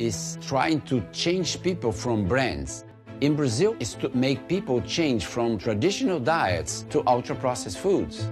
is trying to change people from brands. In Brazil, is to make people change from traditional diets to ultra-processed foods.